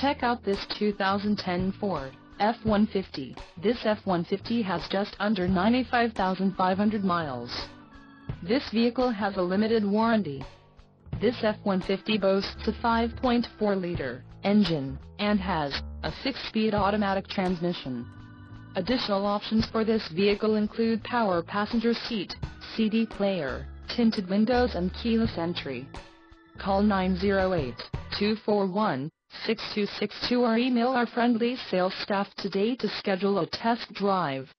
Check out this 2010 Ford F-150. This F-150 has just under 95,500 miles. This vehicle has a limited warranty. This F-150 boasts a 5.4-liter engine and has a 6-speed automatic transmission. Additional options for this vehicle include power passenger seat, CD player, tinted windows and keyless entry. Call 908-241-6262 or email our friendly sales staff today to schedule a test drive.